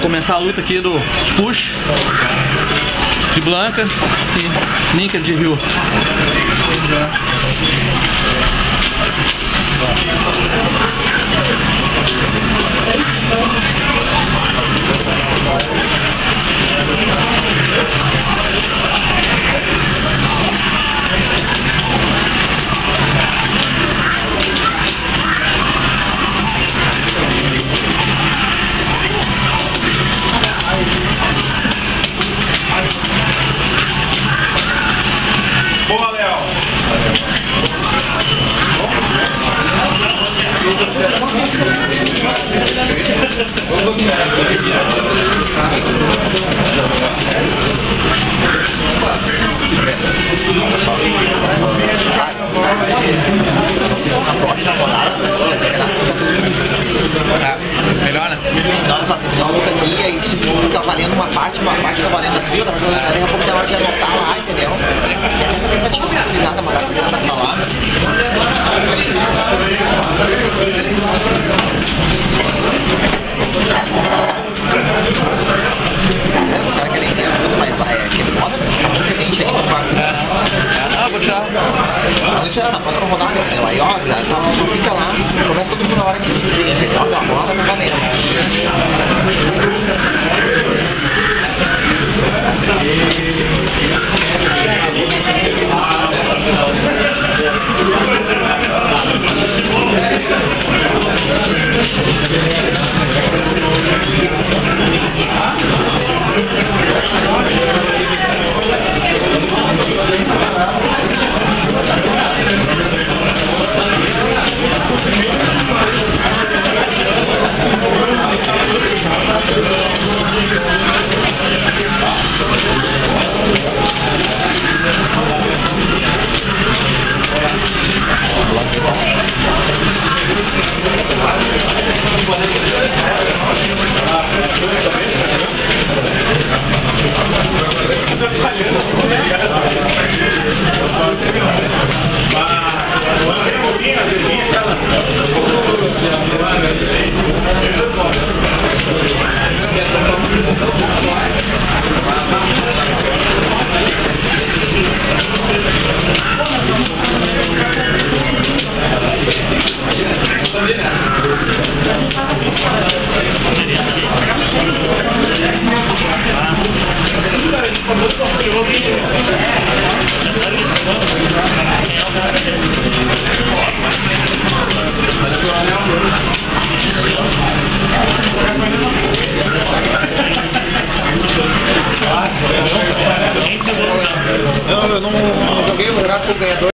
começar a luta aqui do Push de Blanca e Nika de Rio. Melhor, né? Olha só, tem uma luta aqui, aí se fica valendo uma parte, uma parte tá valendo aqui, outra parte daqui a pouco vou tirar. Vamos esperar na próxima rodada, entendeu? Aí, ó, tá, só fica lá, começa todo mundo na hora que você joga a bola, não valendo. Não, eu não, não joguei o campeonato com o ganhador.